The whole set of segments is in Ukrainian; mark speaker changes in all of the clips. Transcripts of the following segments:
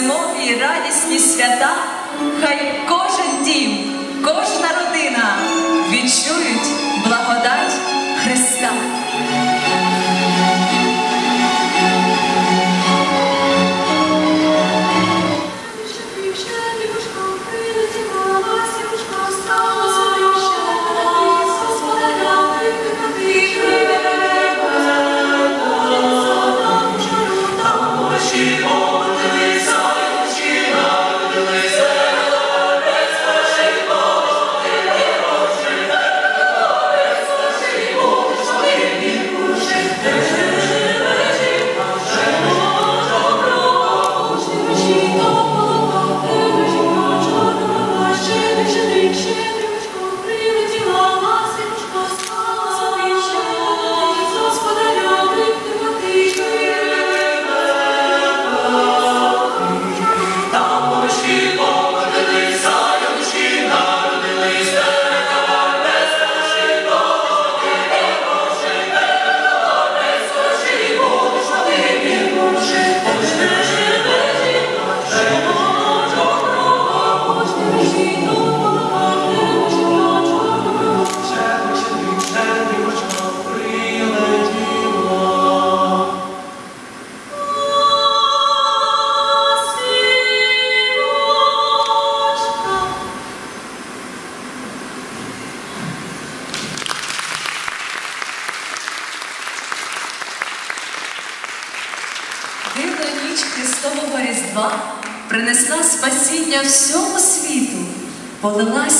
Speaker 1: зимові радісні свята, хай кожен дім, кожна родина відчують. the last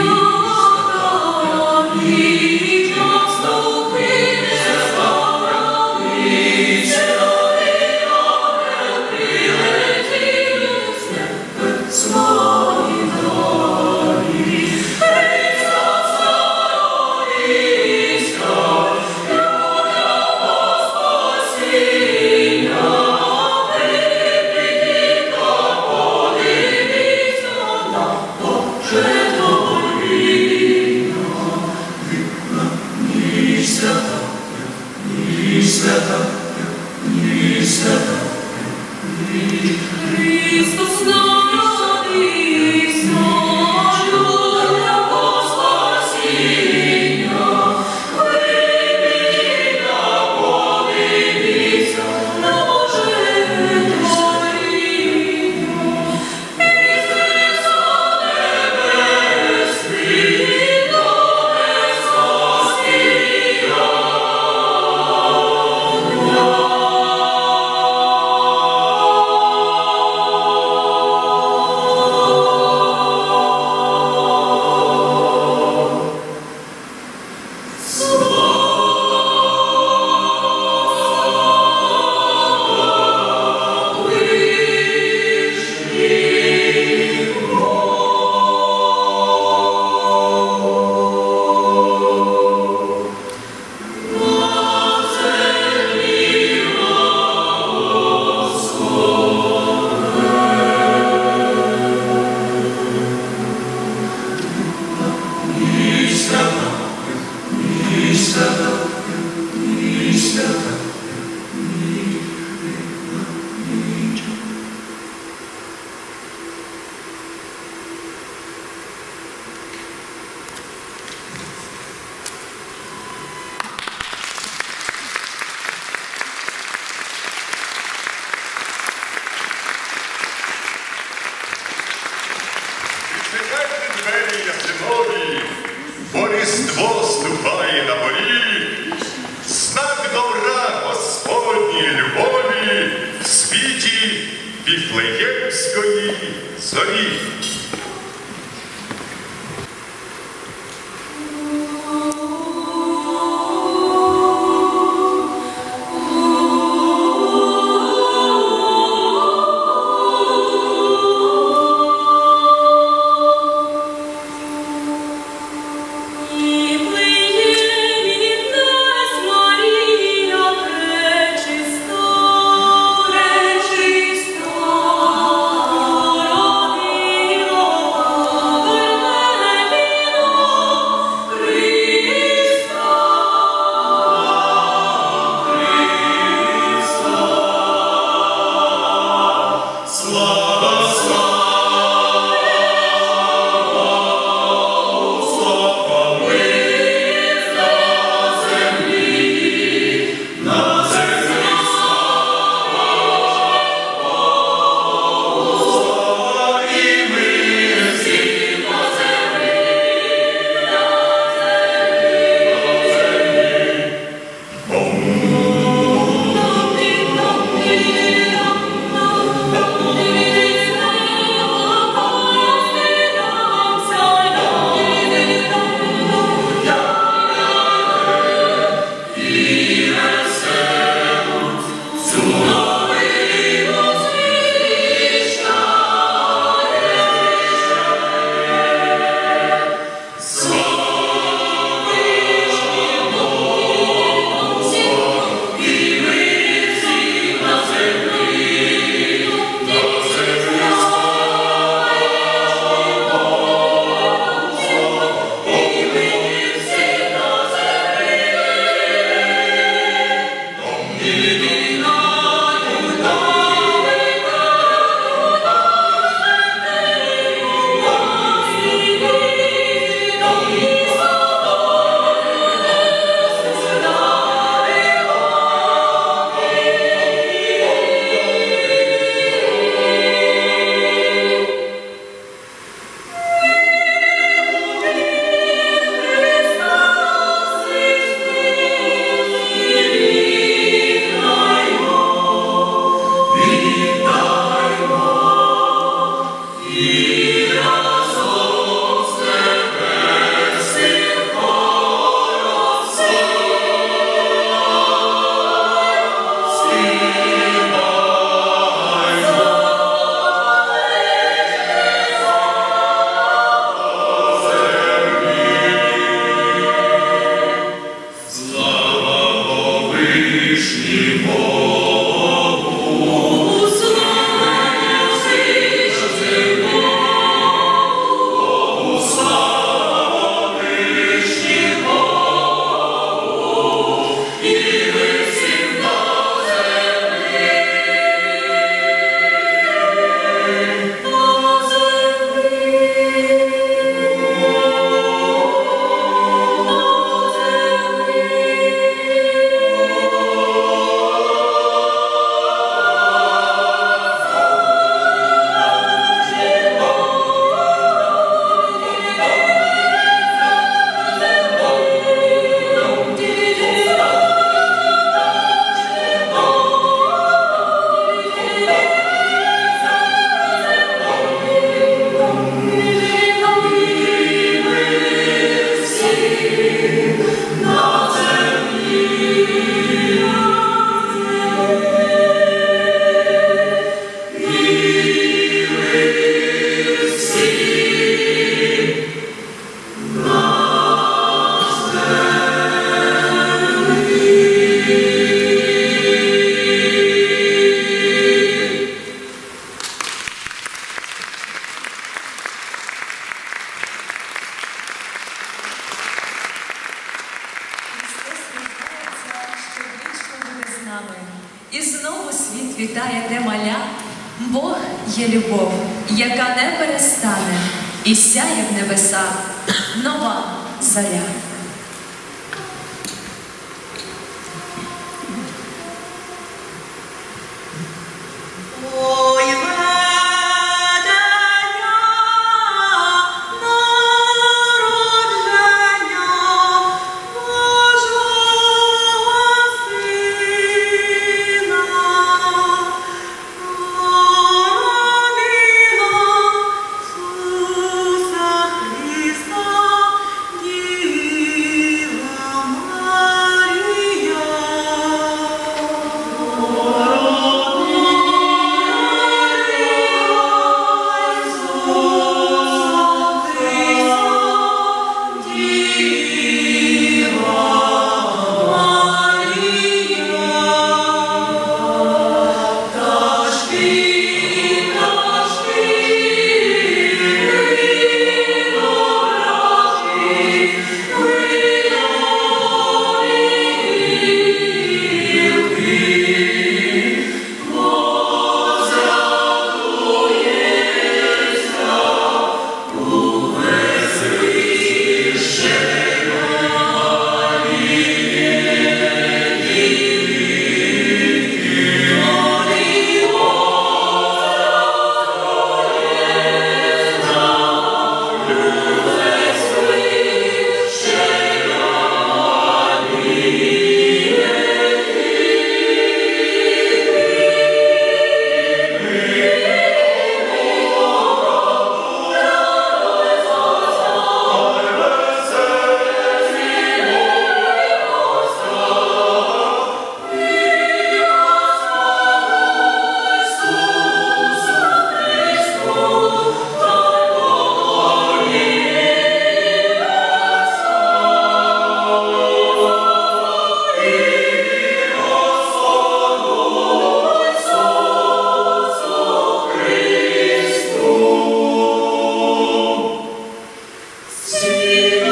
Speaker 1: Sim.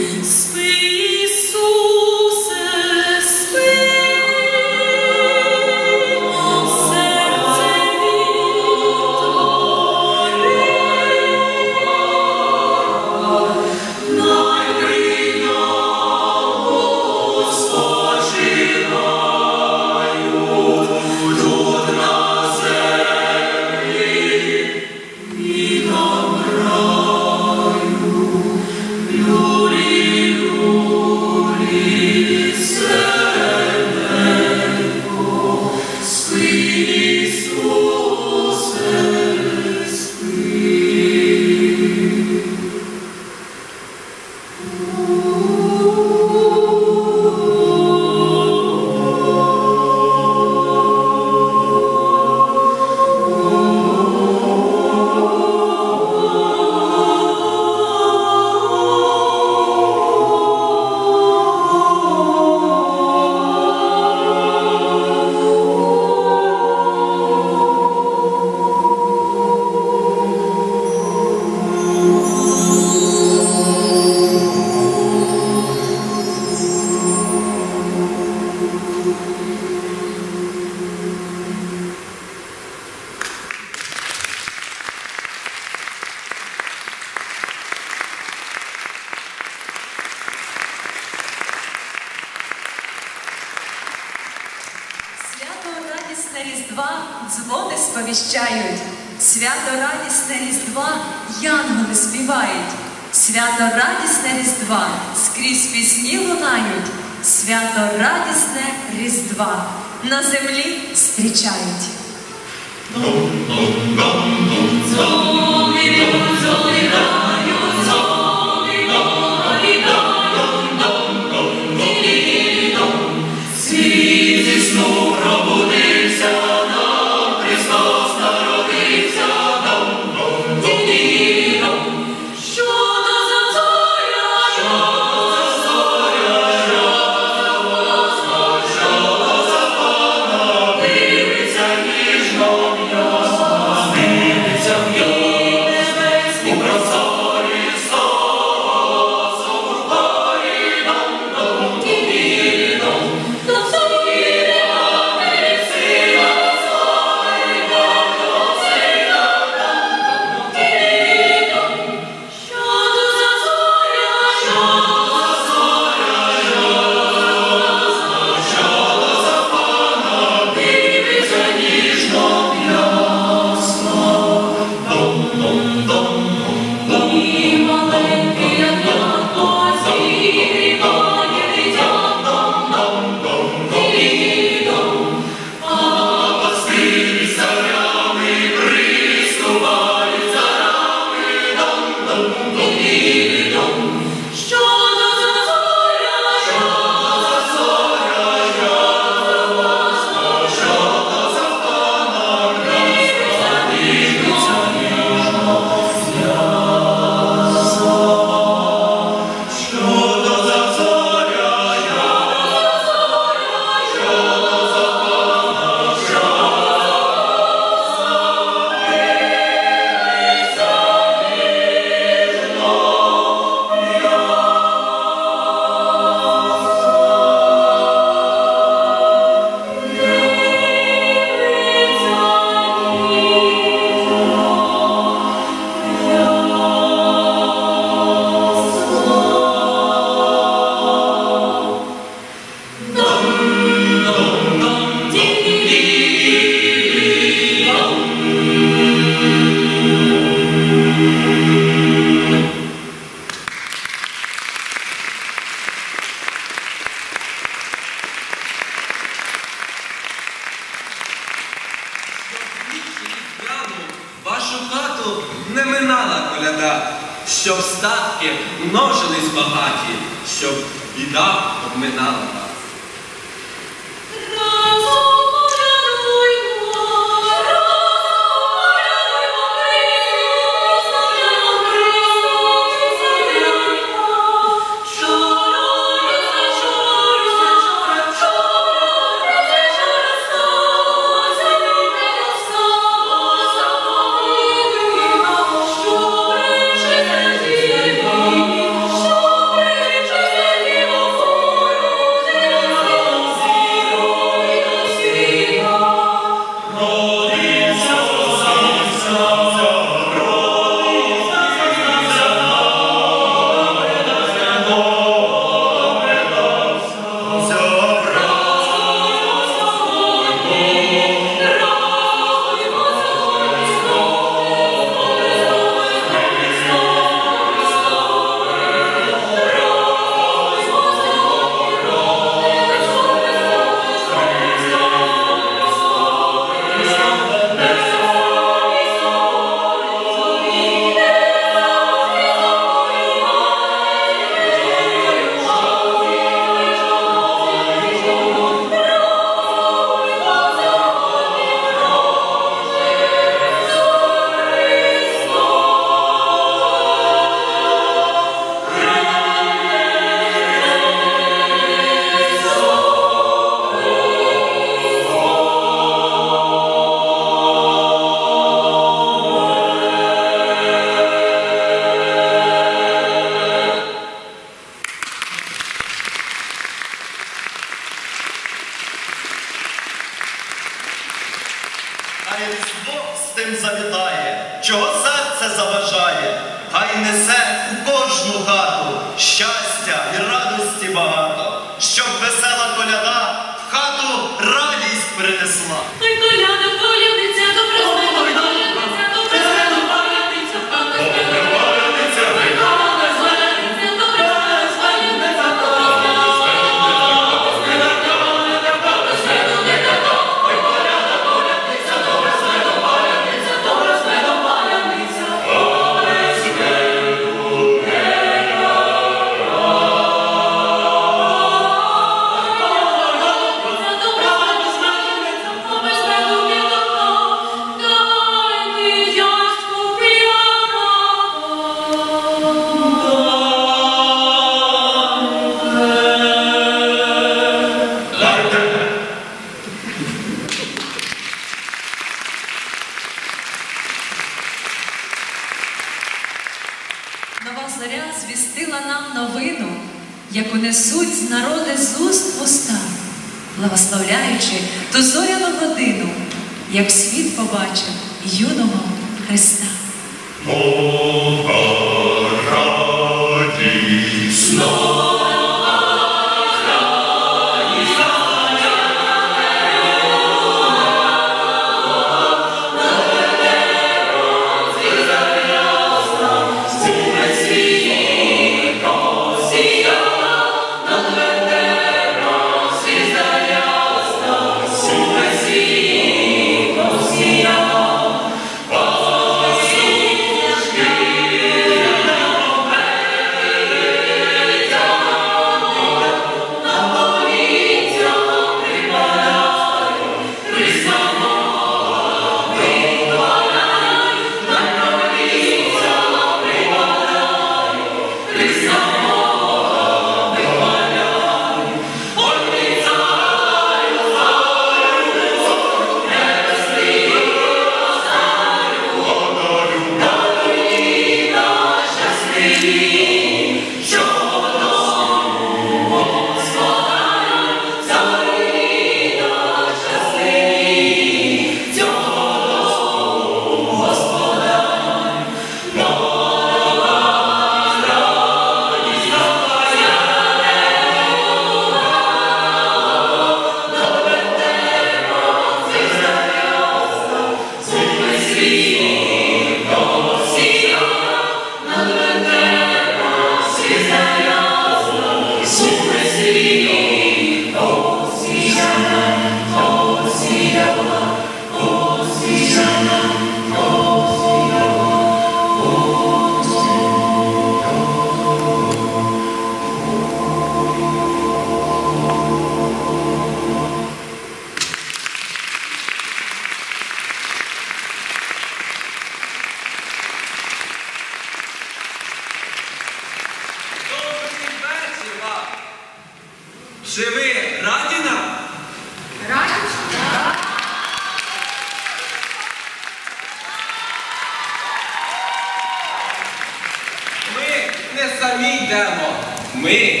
Speaker 1: йдемо, ми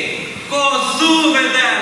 Speaker 1: козу ведемо.